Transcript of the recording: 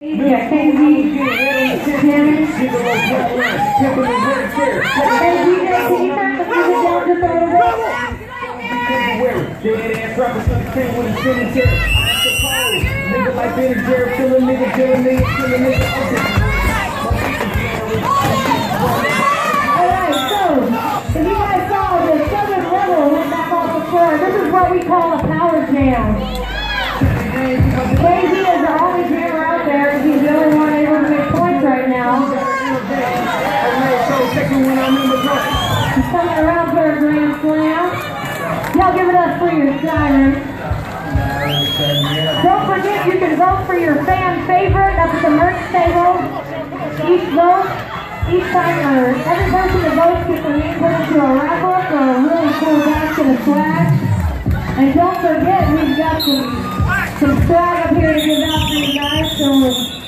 Dead ass rappers to the king with a cemetery. I suppose. Nigga like Ben and Jerry, kill a nigga, kill a nigga, kill a nigga. Alright, so, if you guys saw the Southern Rebel went back off the floor, this is what we call a power jam. He's coming around for a grand slam. Y'all give it up for your siren. Don't forget you can vote for your fan favorite up at the merch table. Each vote, each time, or every person that votes gets their name put into a raffle for a really cool basket of swag. And don't forget, we've got some, some swag up here to give out for you guys, so